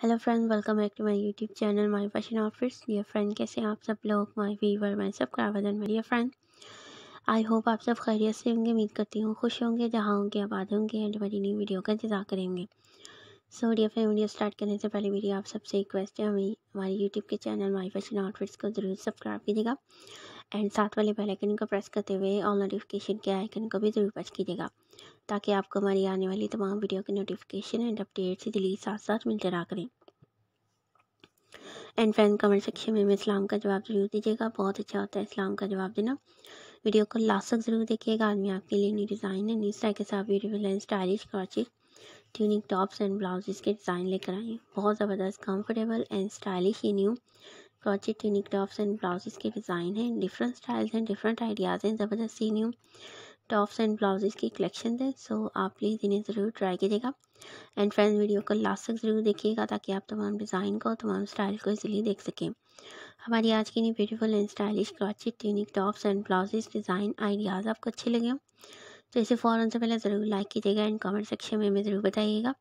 Hello friend welcome back to my YouTube channel my fashion outfits dear friend कैसे हैं आप सब लोग? माय वीवर माय सब and dear friend I hope आप सब खैरियत से होंगे, उम्मीद करती हूँ खुश होंगे, जहाँ होंगे, आबाद होंगे एंड मेरी न्यू वीडियो का इंतज़ार करेंगे. So dear friend video start करने से पहले मेरी आप सबसे रिक्वेस्ट है, हमें हमारे यूट्यूब के चैनल माई फ़ैशन आउटफिट्स को ज़रूर सब्सक्राइब कीजिएगा एंड साथ वाले बेल आइकन को प्रेस करते हुए ऑल नोटिफिकेशन के आइकन को भी ज़रूर प्रेस कीजिएगा. ताकि आपको हमारी आने वाली तमाम वीडियो की नोटिफिकेशन एंड अपडेट से दिली साथ साथ मिलते रहा करें। एंड फ्रेंड कमेंट सेक्शन में इस्लाम का जवाब ज़रूर दीजिएगा। बहुत अच्छा होता है इस्लाम का जवाब देना। वीडियो को लास्ट तक ज़रूर देखिएगा। आज मैं आपके लिए न्यू डिज़ाइन है न्यू स्टाइल के साथ beautiful and stylish crochet tunic tops and blouses के डिज़ाइन लेकर आई हूँ। बहुत ज़बरदस्त कंफर्टेबल एंड स्टाइलिश ये new crochet tunic tops and blouses के डिज़ाइन हैं। डिफरेंट स्टाइल्स हैं डिफरेंट आइडियाज़ हैं। ज़बरदस्त ये न्यू टॉप्स एंड ब्लाउजेज़ की कलेक्शन है सो आप प्लीज़ इन्हें ज़रूर ट्राई कीजिएगा। एंड फ्रेंड्स वीडियो को लास्ट तक ज़रूर देखिएगा, ताकि आप तमाम डिज़ाइन को तमाम स्टाइल को इजीली देख सकें। हमारी आज की new beautiful and stylish crochet tunic tops and blouses design ideas आपको अच्छे लगे हों तो इसे फ़ौरन से पहले ज़रूर लाइक कीजिएगा एंड कमेंट सेक्शन में हमें ज़रूर बताइएगा,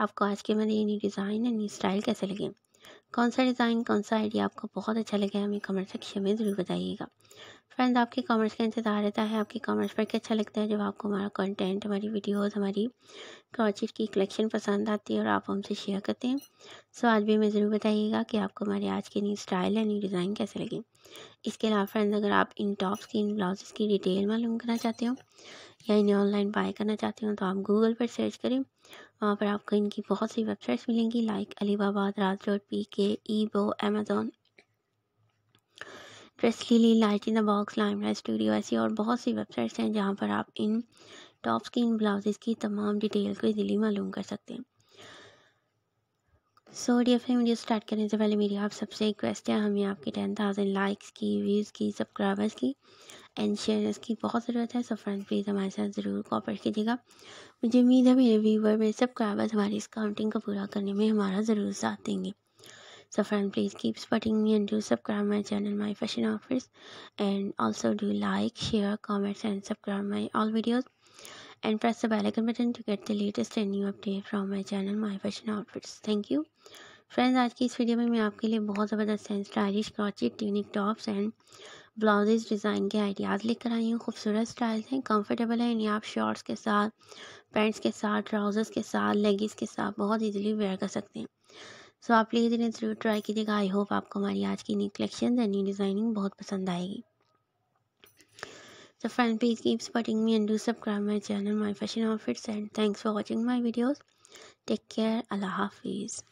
आपको आज के मेरे new design and new style कैसे लगे कौन सा डिज़ाइन कौन सा आइडिया आपको बहुत अच्छा लगे, हमें कमेंट सेक्शन में ज़रूर बताइएगा। फ्रेंड आपके कमेंट्स का इंतज़ार रहता है। आपके कमेंट्स पर क्या अच्छा लगता है जब आपको हमारा कंटेंट हमारी वीडियोस हमारी क्रॉचिट की कलेक्शन पसंद आती है और आप हमसे शेयर करते हैं। सो आज भी हमें ज़रूर बताइएगा कि आपको हमारे आज के न्यू स्टाइल या न्यू डिज़ाइन कैसे लगे। इसके अलावा फ्रेंड्स अगर आप इन टॉप्स की इन ब्लाउजेस की डिटेल मालूम करना चाहते हो, या इन्हें ऑनलाइन बाय करना चाहते हो तो आप गूगल पर सर्च करें। वहाँ पर आपको इनकी बहुत सी वेबसाइट्स मिलेंगी लाइक अलीबाबा राज पी के ई बो Amazon dress lily light in the box limelight studio ऐसी और बहुत सी वेबसाइट्स हैं जहाँ पर आप इन टॉप्स की इन ब्लाउजेस की तमाम डिटेल को इजीली मालूम कर सकते हैं। So dear friend video start करने से पहले मेरी आप सबसे रिक्वेस्ट है। हमें आपके टेन थाउज़ेंड लाइक्स की व्यूज़ की सब्सक्राइबर्स की एंड शेयर्स की। बहुत ज़रूरत है सो फ्रेंड प्लीज़ हमारे साथ ज़रूर कॉपरेट कीजिएगा। मुझे उम्मीद है मेरे व्यूवर मेरे सब्सक्राइबर्स हमारी इस काउंटिंग को पूरा करने में हमारा ज़रूर साथ देंगे। So friend please keep supporting me and do subscribe my channel, my fashion offers, and also do like, share, comments, and subscribe my all videos. And press the bell icon button to get the latest and new update from my channel, my fashion outfits. Thank you. Friends आज की इस video में मैं आपके लिए बहुत ज़बरदस्त and stylish crochet tunic tops and blouses design के आइडियाज़ लेकर आई हूँ खूबसूरत स्टाइल्स हैं कंफर्टेबल हैं इन्हें आप शॉर्ट्स के साथ पैंट्स के साथ ट्राउज़र्स के साथ लेगिस के साथ बहुत इजीली वेयर कर सकते हैं सो आप प्लीज़ इन्हें ज़रूर ट्राई कीजिएगा आई होप आपको हमारी आज की new collection and new designing बहुत पसंद आएगी So friend, please keep supporting me and do subscribe my channel, my fashion outfits and thanks for watching my videos. Take care. Allah Hafiz.